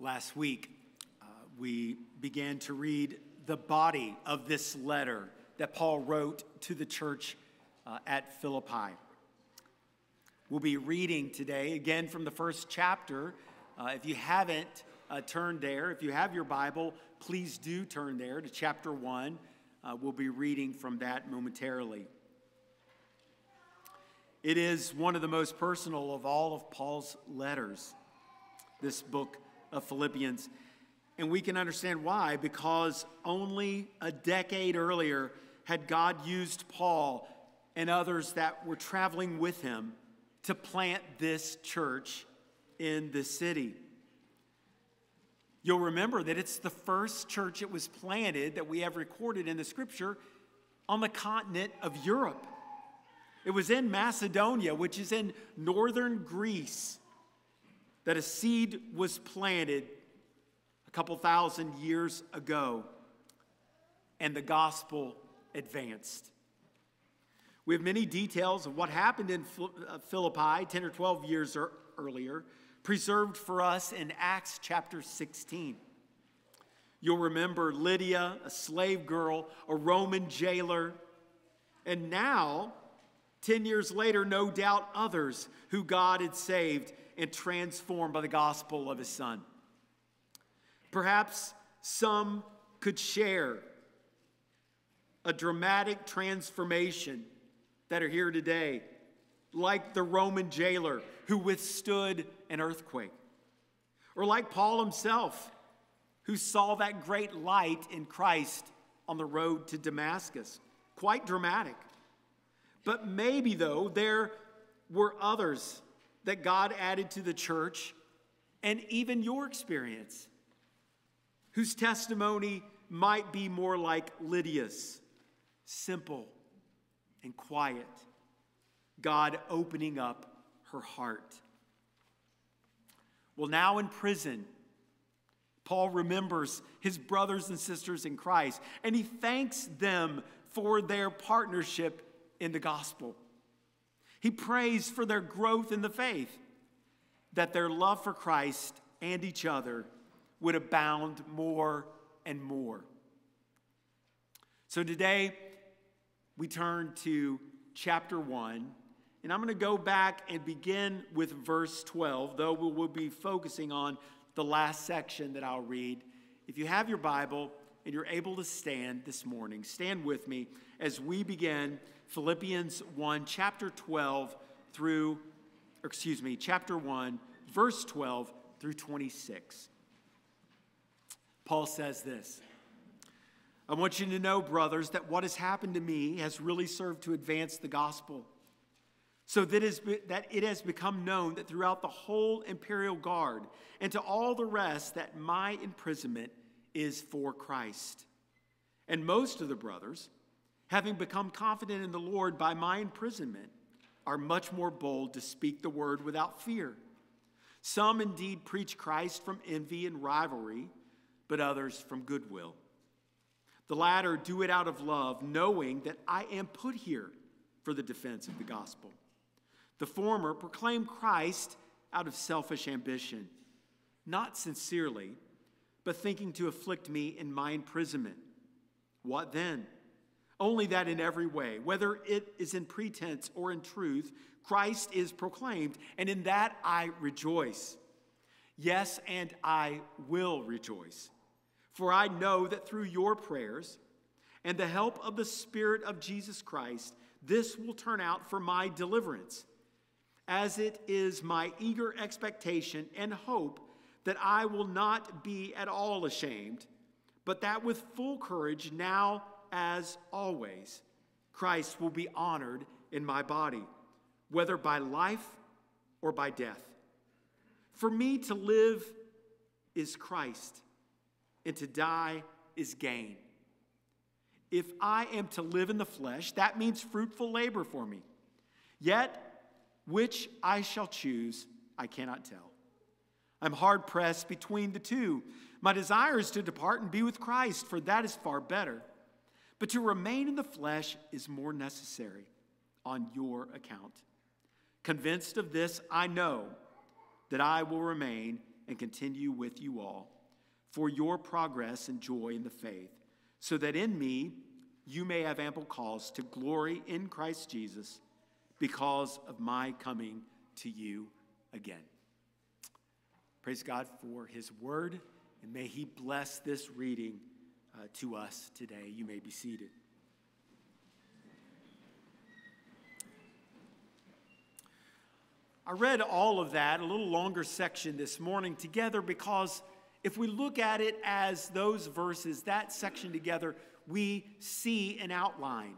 Last week, uh, we began to read the body of this letter that Paul wrote to the church uh, at Philippi. We'll be reading today again from the first chapter. Uh, if you haven't uh, turned there, if you have your Bible, please do turn there to chapter 1. Uh, we'll be reading from that momentarily. It is one of the most personal of all of Paul's letters, this book of Philippians. And we can understand why, because only a decade earlier had God used Paul and others that were traveling with him to plant this church in the city. You'll remember that it's the first church that was planted that we have recorded in the scripture on the continent of Europe. It was in Macedonia, which is in northern Greece that a seed was planted a couple thousand years ago and the gospel advanced. We have many details of what happened in uh, Philippi 10 or 12 years earlier, preserved for us in Acts chapter 16. You'll remember Lydia, a slave girl, a Roman jailer, and now, 10 years later, no doubt others who God had saved and transformed by the gospel of his son. Perhaps some could share a dramatic transformation that are here today, like the Roman jailer who withstood an earthquake, or like Paul himself who saw that great light in Christ on the road to Damascus. Quite dramatic. But maybe, though, there were others that God added to the church and even your experience, whose testimony might be more like Lydia's simple and quiet, God opening up her heart. Well, now in prison, Paul remembers his brothers and sisters in Christ, and he thanks them for their partnership in the gospel. He prays for their growth in the faith, that their love for Christ and each other would abound more and more. So today, we turn to chapter 1, and I'm going to go back and begin with verse 12, though we will be focusing on the last section that I'll read. If you have your Bible and you're able to stand this morning, stand with me as we begin Philippians 1, chapter 12 through, excuse me, chapter 1, verse 12 through 26. Paul says this I want you to know, brothers, that what has happened to me has really served to advance the gospel. So that, is, that it has become known that throughout the whole imperial guard and to all the rest that my imprisonment is for Christ. And most of the brothers, having become confident in the Lord by my imprisonment, are much more bold to speak the word without fear. Some indeed preach Christ from envy and rivalry, but others from goodwill. The latter do it out of love, knowing that I am put here for the defense of the gospel. The former proclaim Christ out of selfish ambition, not sincerely, but thinking to afflict me in my imprisonment. What then? Only that in every way, whether it is in pretense or in truth, Christ is proclaimed, and in that I rejoice. Yes, and I will rejoice. For I know that through your prayers and the help of the Spirit of Jesus Christ, this will turn out for my deliverance, as it is my eager expectation and hope that I will not be at all ashamed, but that with full courage now as always, Christ will be honored in my body, whether by life or by death. For me to live is Christ, and to die is gain. If I am to live in the flesh, that means fruitful labor for me. Yet, which I shall choose, I cannot tell. I'm hard pressed between the two. My desire is to depart and be with Christ, for that is far better. But to remain in the flesh is more necessary on your account. Convinced of this, I know that I will remain and continue with you all for your progress and joy in the faith, so that in me you may have ample cause to glory in Christ Jesus because of my coming to you again. Praise God for his word, and may he bless this reading uh, to us today. You may be seated. I read all of that, a little longer section this morning together because if we look at it as those verses, that section together, we see an outline.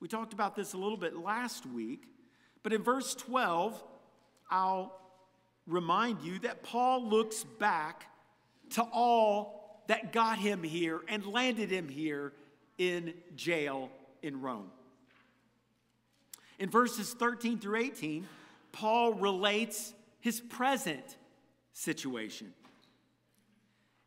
We talked about this a little bit last week, but in verse 12, I'll remind you that Paul looks back to all that got him here and landed him here in jail in Rome. In verses 13 through 18, Paul relates his present situation.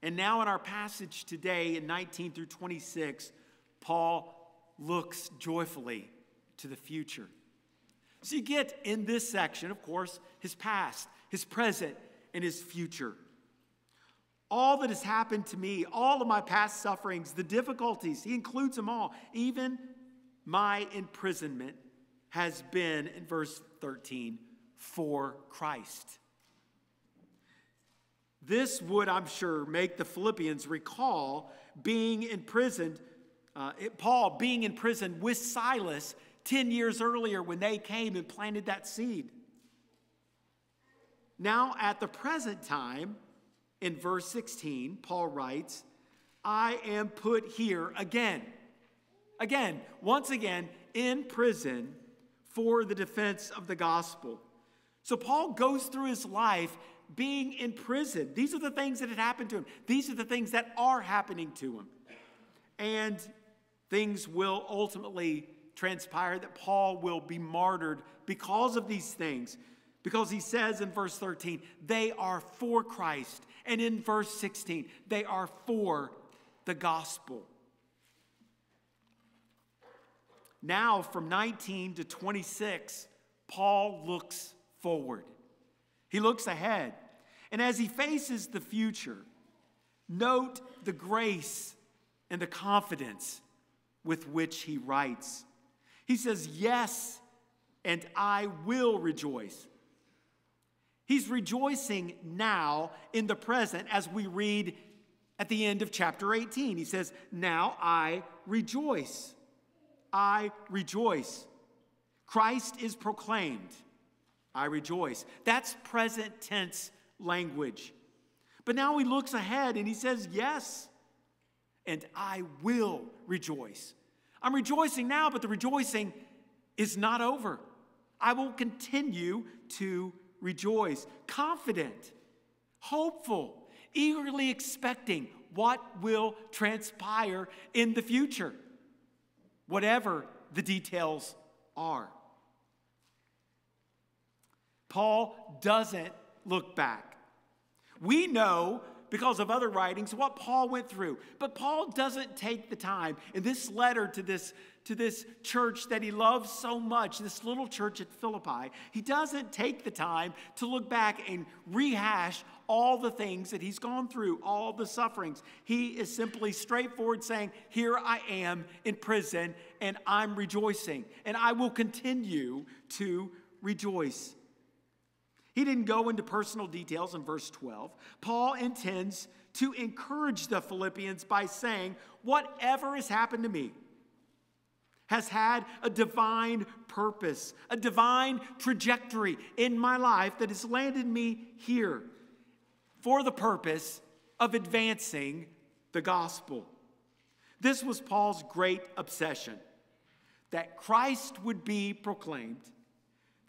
And now, in our passage today, in 19 through 26, Paul looks joyfully to the future. So you get in this section, of course, his past, his present, and his future. All that has happened to me, all of my past sufferings, the difficulties, he includes them all. Even my imprisonment has been, in verse 13, for Christ. This would, I'm sure, make the Philippians recall being imprisoned, uh, Paul being in prison with Silas 10 years earlier when they came and planted that seed. Now, at the present time, in verse 16, Paul writes, I am put here again. Again, once again, in prison for the defense of the gospel. So Paul goes through his life being in prison. These are the things that had happened to him, these are the things that are happening to him. And things will ultimately transpire that Paul will be martyred because of these things. Because he says in verse 13, they are for Christ. And in verse 16, they are for the gospel. Now, from 19 to 26, Paul looks forward. He looks ahead. And as he faces the future, note the grace and the confidence with which he writes. He says, Yes, and I will rejoice. He's rejoicing now in the present as we read at the end of chapter 18. He says, Now I rejoice. I rejoice. Christ is proclaimed. I rejoice. That's present tense language. But now he looks ahead and he says, Yes, and I will rejoice. I'm rejoicing now, but the rejoicing is not over. I will continue to rejoice, confident, hopeful, eagerly expecting what will transpire in the future, whatever the details are. Paul doesn't look back. We know because of other writings what Paul went through, but Paul doesn't take the time in this letter to this to this church that he loves so much, this little church at Philippi, he doesn't take the time to look back and rehash all the things that he's gone through, all the sufferings. He is simply straightforward saying, Here I am in prison, and I'm rejoicing, and I will continue to rejoice. He didn't go into personal details in verse 12. Paul intends to encourage the Philippians by saying, Whatever has happened to me has had a divine purpose, a divine trajectory in my life that has landed me here for the purpose of advancing the gospel. This was Paul's great obsession that Christ would be proclaimed,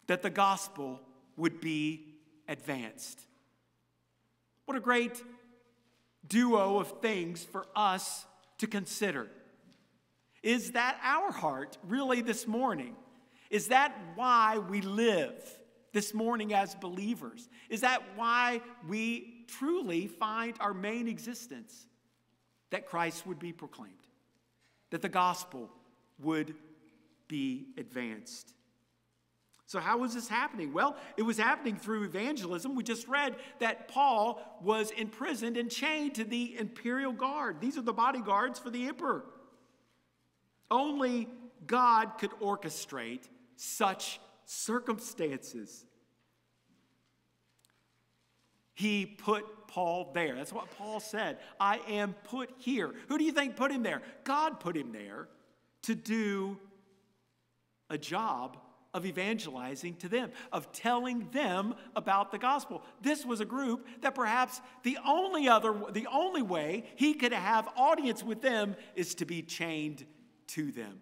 that the gospel would be advanced. What a great duo of things for us to consider. Is that our heart really this morning? Is that why we live this morning as believers? Is that why we truly find our main existence? That Christ would be proclaimed, that the gospel would be advanced. So, how was this happening? Well, it was happening through evangelism. We just read that Paul was imprisoned and chained to the imperial guard. These are the bodyguards for the emperor. Only God could orchestrate such circumstances. He put Paul there. That's what Paul said. I am put here. Who do you think put him there? God put him there to do a job of evangelizing to them, of telling them about the gospel. This was a group that perhaps the only other the only way he could have audience with them is to be chained to them.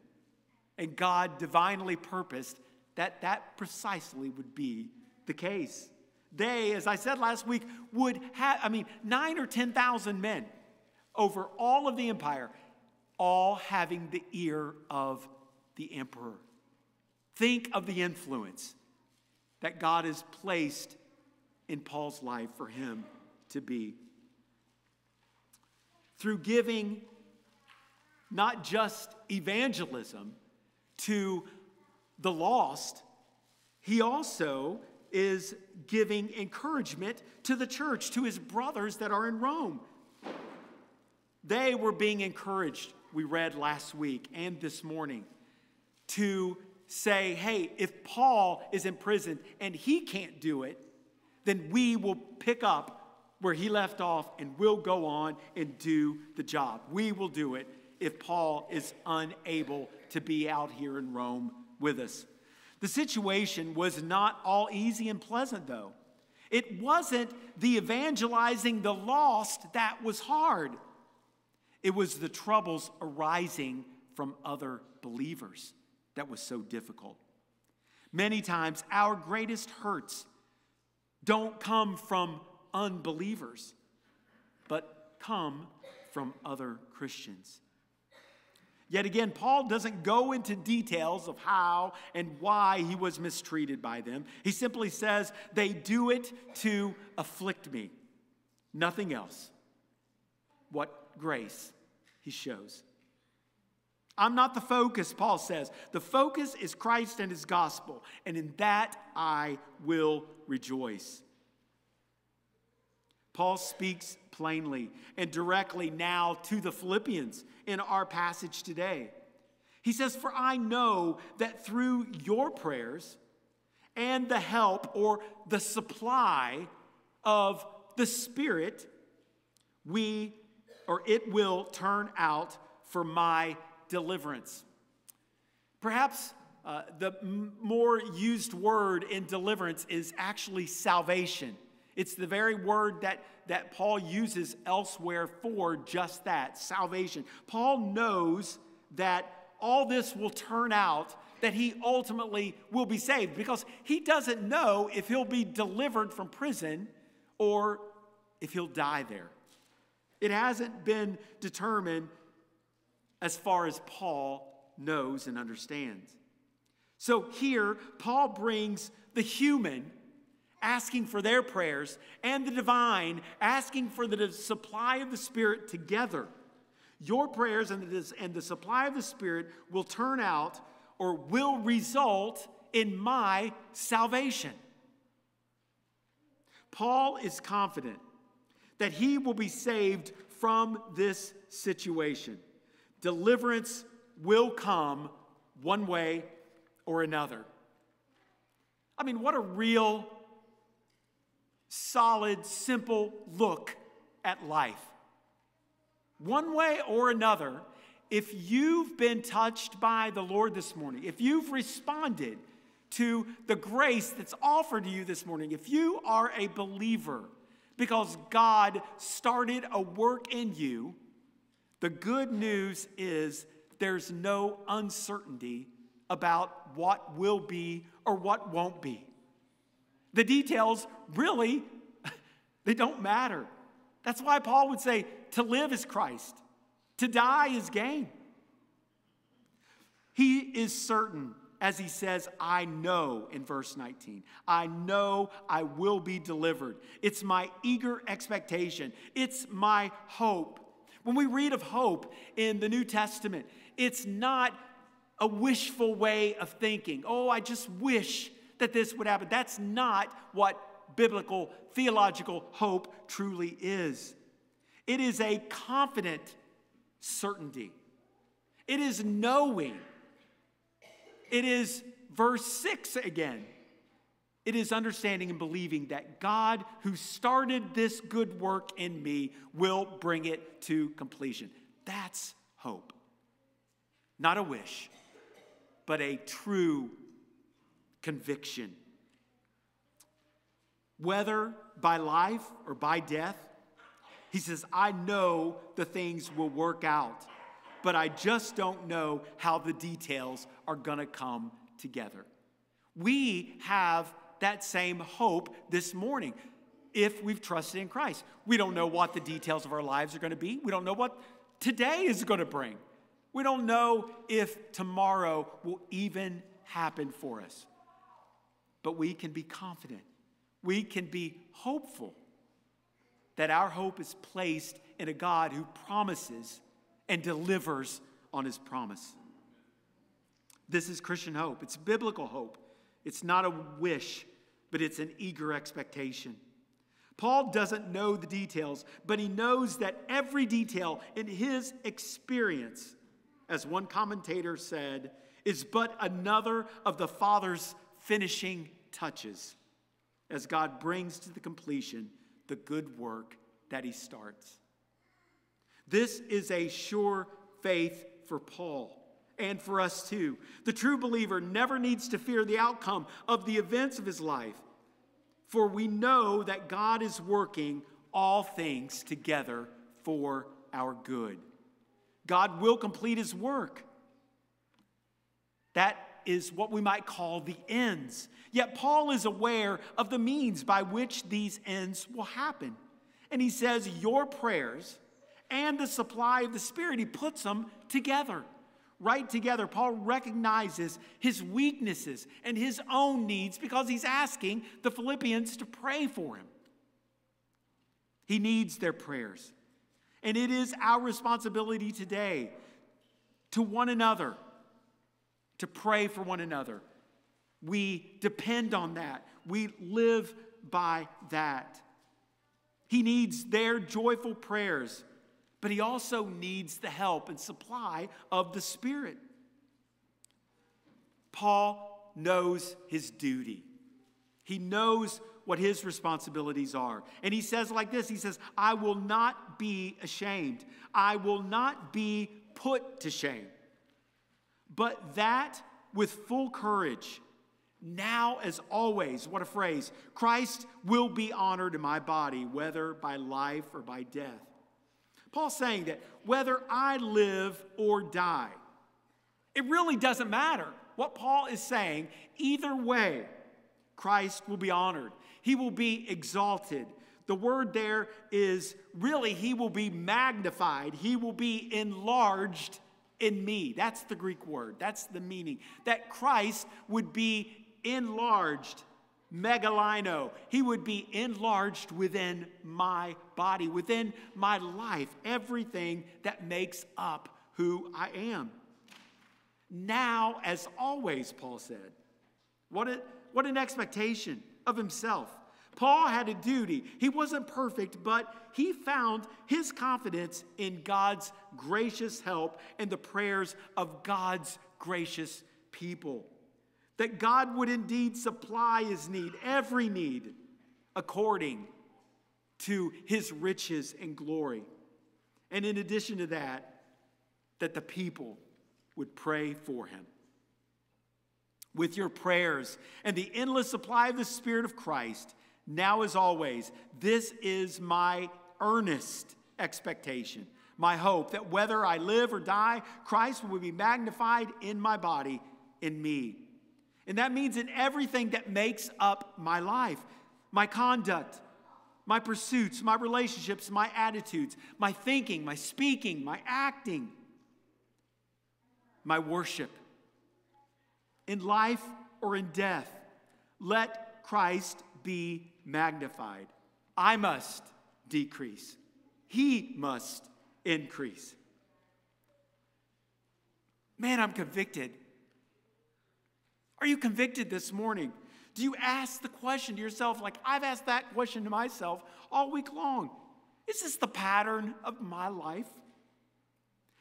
And God divinely purposed that that precisely would be the case. They, as I said last week, would have, I mean, nine or 10,000 men over all of the empire, all having the ear of the emperor. Think of the influence that God has placed in Paul's life for him to be. Through giving not just evangelism to the lost, he also is giving encouragement to the church, to his brothers that are in Rome. They were being encouraged, we read last week and this morning, to say, hey, if Paul is in prison and he can't do it, then we will pick up where he left off and we'll go on and do the job. We will do it if Paul is unable to be out here in Rome with us. The situation was not all easy and pleasant, though. It wasn't the evangelizing the lost that was hard, it was the troubles arising from other believers that was so difficult. Many times, our greatest hurts don't come from unbelievers, but come from other Christians. Yet again, Paul doesn't go into details of how and why he was mistreated by them. He simply says, they do it to afflict me. Nothing else. What grace he shows. I'm not the focus, Paul says. The focus is Christ and his gospel, and in that I will rejoice. Paul speaks plainly and directly now to the Philippians in our passage today. He says, For I know that through your prayers and the help or the supply of the Spirit, we or it will turn out for my deliverance. Perhaps uh, the more used word in deliverance is actually salvation. It's the very word that, that Paul uses elsewhere for just that salvation. Paul knows that all this will turn out that he ultimately will be saved because he doesn't know if he'll be delivered from prison or if he'll die there. It hasn't been determined as far as Paul knows and understands. So here, Paul brings the human asking for their prayers and the divine asking for the supply of the Spirit together. Your prayers and the, and the supply of the Spirit will turn out or will result in my salvation. Paul is confident that he will be saved from this situation. Deliverance will come one way or another. I mean, what a real solid, simple look at life. One way or another, if you've been touched by the Lord this morning, if you've responded to the grace that's offered to you this morning, if you are a believer because God started a work in you, the good news is there's no uncertainty about what will be or what won't be. The details really they don't matter. That's why Paul would say to live is Christ, to die is gain. He is certain as he says, I know in verse 19. I know I will be delivered. It's my eager expectation, it's my hope. When we read of hope in the New Testament, it's not a wishful way of thinking. Oh, I just wish that this would happen. That's not what biblical theological hope truly is. It is a confident certainty, it is knowing. It is verse 6 again. It is understanding and believing that God, who started this good work in me, will bring it to completion. That's hope. Not a wish, but a true conviction. Whether by life or by death, he says, I know the things will work out, but I just don't know how the details are going to come together. We have that same hope this morning if we've trusted in Christ. We don't know what the details of our lives are going to be. We don't know what today is going to bring. We don't know if tomorrow will even happen for us. But we can be confident. We can be hopeful that our hope is placed in a God who promises and delivers on his promise. This is Christian hope. It's biblical hope. It's not a wish, but it's an eager expectation. Paul doesn't know the details, but he knows that every detail in his experience, as one commentator said, is but another of the Father's finishing touches as God brings to the completion the good work that he starts. This is a sure faith for Paul and for us too. The true believer never needs to fear the outcome of the events of his life, for we know that God is working all things together for our good. God will complete his work. That is what we might call the ends. Yet Paul is aware of the means by which these ends will happen. And he says, Your prayers and the supply of the Spirit, he puts them together right together. Paul recognizes his weaknesses and his own needs because he's asking the Philippians to pray for him. He needs their prayers. And it is our responsibility today to one another to pray for one another. We depend on that. We live by that. He needs their joyful prayers but he also needs the help and supply of the Spirit. Paul knows his duty. He knows what his responsibilities are. And he says like this He says, I will not be ashamed. I will not be put to shame. But that with full courage, now as always, what a phrase, Christ will be honored in my body, whether by life or by death. Paul's saying that whether I live or die, it really doesn't matter. What Paul is saying, either way, Christ will be honored. He will be exalted. The word there is really, he will be magnified. He will be enlarged in me. That's the Greek word. That's the meaning. That Christ would be enlarged megalino. He would be enlarged within my body, within my life, everything that makes up who I am. Now, as always, Paul said. What, a, what an expectation of himself. Paul had a duty. He wasn't perfect, but he found his confidence in God's gracious help and the prayers of God's gracious people that God would indeed supply his need, every need, according to his riches and glory. And in addition to that, that the people would pray for him. With your prayers and the endless supply of the Spirit of Christ, now as always, this is my earnest expectation, my hope that whether I live or die, Christ will be magnified in my body, in me. And that means in everything that makes up my life my conduct, my pursuits, my relationships, my attitudes, my thinking, my speaking, my acting, my worship. In life or in death, let Christ be magnified. I must decrease, He must increase. Man, I'm convicted are you convicted this morning Do you ask the question to yourself, like I've asked that question to myself all week long? Is this the pattern of my life?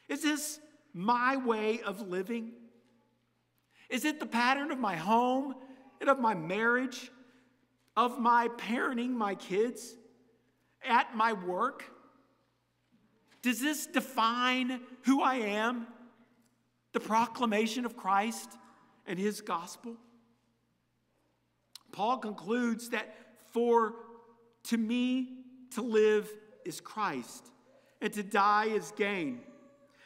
Is this my way of living? Is it the pattern of my home and of my marriage, of my parenting my kids, at my work? Does this define who I am? The proclamation of Christ and his gospel? Paul concludes that for to me to live is Christ, and to die is gain.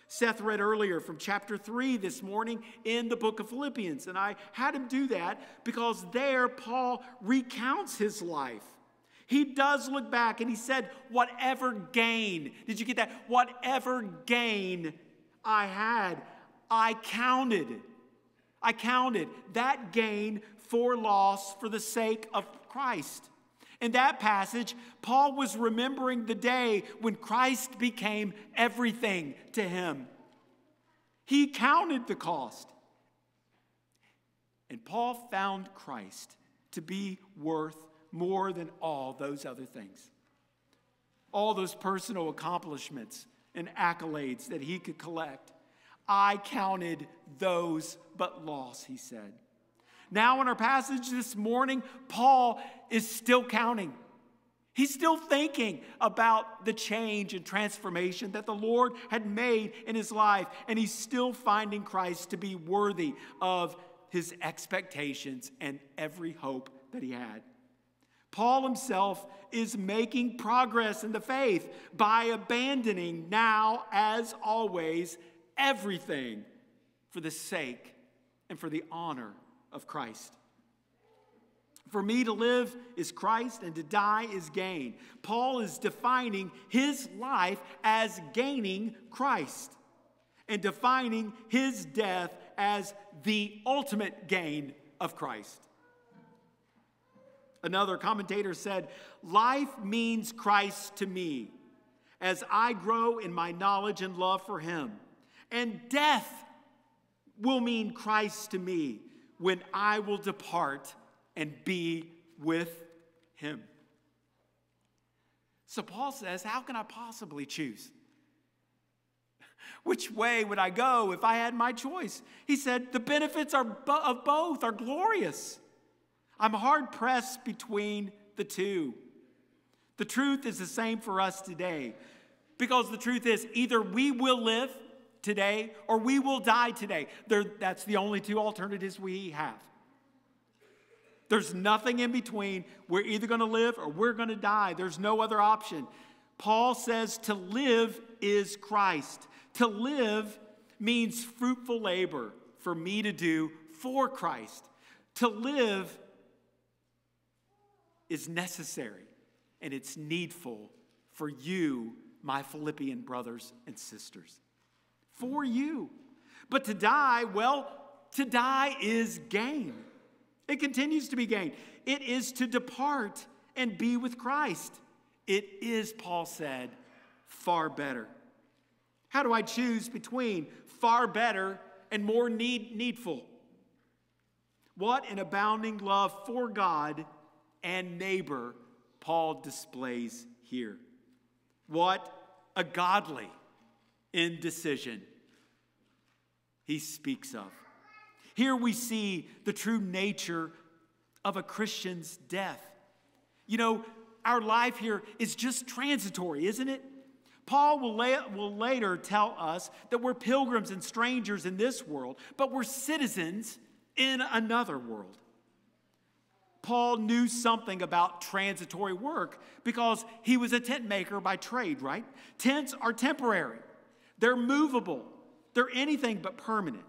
Seth read earlier from chapter 3 this morning in the book of Philippians, and I had him do that because there Paul recounts his life. He does look back and he said, Whatever gain, did you get that? Whatever gain I had, I counted. I counted that gain for loss for the sake of Christ. In that passage, Paul was remembering the day when Christ became everything to him. He counted the cost. And Paul found Christ to be worth more than all those other things. All those personal accomplishments and accolades that he could collect. I counted those but loss, he said. Now, in our passage this morning, Paul is still counting. He's still thinking about the change and transformation that the Lord had made in his life, and he's still finding Christ to be worthy of his expectations and every hope that he had. Paul himself is making progress in the faith by abandoning now, as always, everything for the sake and for the honor of Christ. For me to live is Christ and to die is gain. Paul is defining his life as gaining Christ and defining his death as the ultimate gain of Christ. Another commentator said, Life means Christ to me as I grow in my knowledge and love for him. And death will mean Christ to me when I will depart and be with him. So Paul says, How can I possibly choose? Which way would I go if I had my choice? He said, The benefits are bo- of both are glorious. I'm hard pressed between the two. The truth is the same for us today because the truth is either we will live today or we will die today. There, that's the only two alternatives we have. There's nothing in between. We're either going to live or we're going to die. There's no other option. Paul says to live is Christ. To live means fruitful labor for me to do for Christ. To live is necessary and it's needful for you, my Philippian brothers and sisters for you. But to die, well, to die is gain. It continues to be gain. It is to depart and be with Christ. It is, Paul said, far better. How do I choose between far better and more need, needful? What an abounding love for God and neighbor Paul displays here. What a godly indecision he speaks of. Here we see the true nature of a Christian's death. You know, our life here is just transitory, isn't it? Paul will, will later tell us that we're pilgrims and strangers in this world, but we're citizens in another world. Paul knew something about transitory work because he was a tent maker by trade, right? Tents are temporary. They're movable, they're anything but permanent.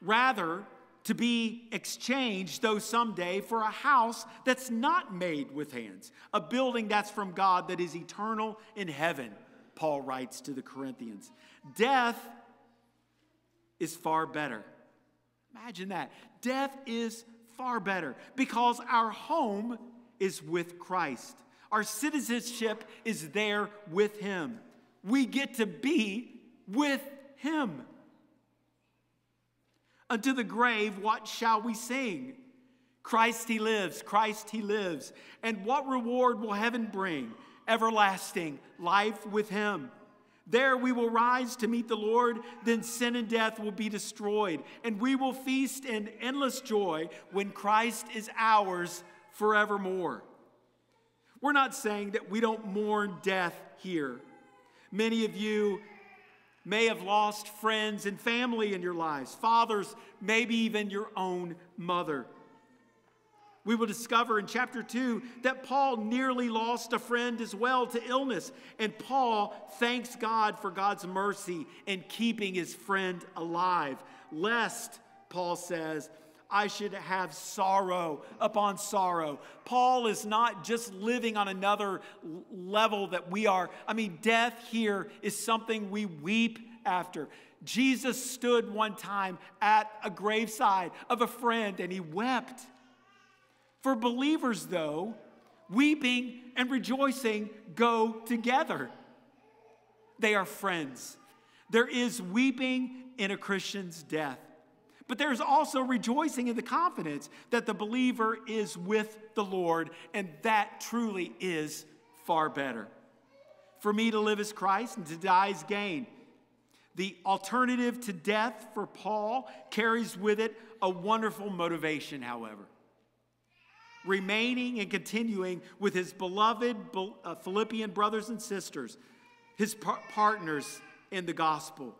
Rather, to be exchanged, though someday, for a house that's not made with hands, a building that's from God that is eternal in heaven, Paul writes to the Corinthians. Death is far better. Imagine that. Death is far better because our home is with Christ. Our citizenship is there with Him. We get to be with Him. Unto the grave, what shall we sing? Christ he lives, Christ he lives. And what reward will heaven bring? Everlasting life with him. There we will rise to meet the Lord, then sin and death will be destroyed, and we will feast in endless joy when Christ is ours forevermore. We're not saying that we don't mourn death here. Many of you may have lost friends and family in your lives, fathers, maybe even your own mother. We will discover in chapter 2 that Paul nearly lost a friend as well to illness. And Paul thanks God for God's mercy in keeping his friend alive, lest, Paul says, I should have sorrow upon sorrow. Paul is not just living on another level that we are. I mean, death here is something we weep after. Jesus stood one time at a graveside of a friend and he wept. For believers, though, weeping and rejoicing go together. They are friends. There is weeping in a Christian's death, but there's also rejoicing in the confidence that the believer is with the Lord, and that truly is far better. For me to live as Christ and to die as gain. The alternative to death for Paul carries with it a wonderful motivation, however remaining and continuing with his beloved uh, Philippian brothers and sisters, his par- partners in the gospel.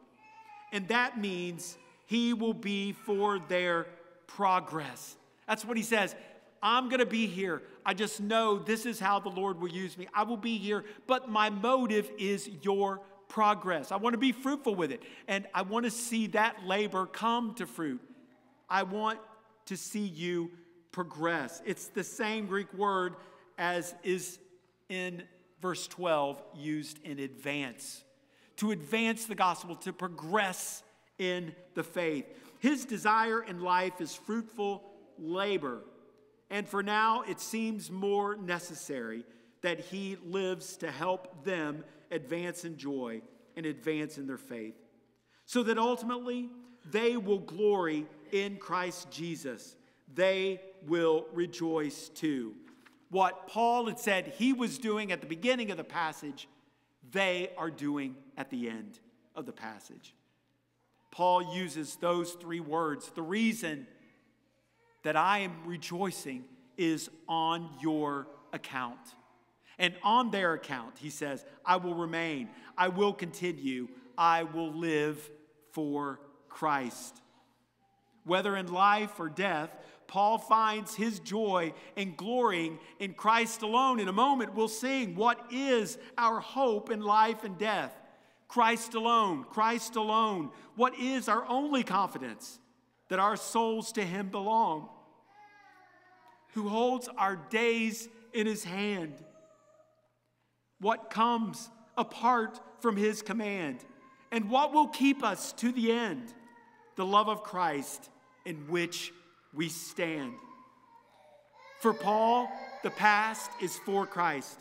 And that means he will be for their progress. That's what he says. I'm going to be here. I just know this is how the Lord will use me. I will be here, but my motive is your progress. I want to be fruitful with it, and I want to see that labor come to fruit. I want to see you progress. It's the same Greek word as is in verse 12, used in advance. To advance the gospel, to progress in the faith. His desire in life is fruitful labor. And for now, it seems more necessary that he lives to help them advance in joy and advance in their faith. So that ultimately they will glory in Christ Jesus they will rejoice too. What Paul had said he was doing at the beginning of the passage, they are doing at the end of the passage. Paul uses those three words. The reason that I am rejoicing is on your account. And on their account, he says, I will remain, I will continue, I will live for Christ. Whether in life or death, Paul finds his joy in glorying in Christ alone. In a moment, we'll sing, What is our hope in life and death? Christ alone, Christ alone. What is our only confidence? That our souls to him belong. Who holds our days in his hand. What comes apart from his command? And what will keep us to the end? The love of Christ in which we stand. For Paul, the past is for Christ.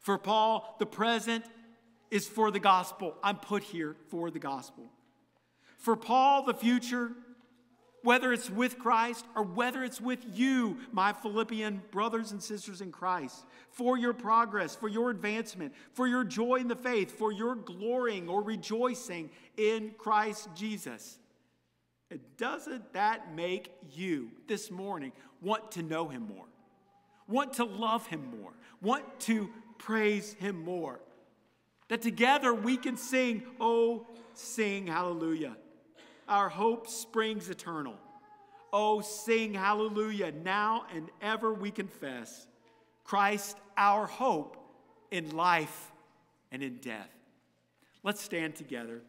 For Paul, the present is for the gospel. I'm put here for the gospel. For Paul, the future, whether it's with Christ or whether it's with you, my Philippian brothers and sisters in Christ, for your progress, for your advancement, for your joy in the faith, for your glorying or rejoicing in Christ Jesus. Doesn't that make you this morning want to know him more? Want to love him more? Want to praise him more? That together we can sing, Oh, sing hallelujah. Our hope springs eternal. Oh, sing hallelujah. Now and ever we confess Christ, our hope in life and in death. Let's stand together.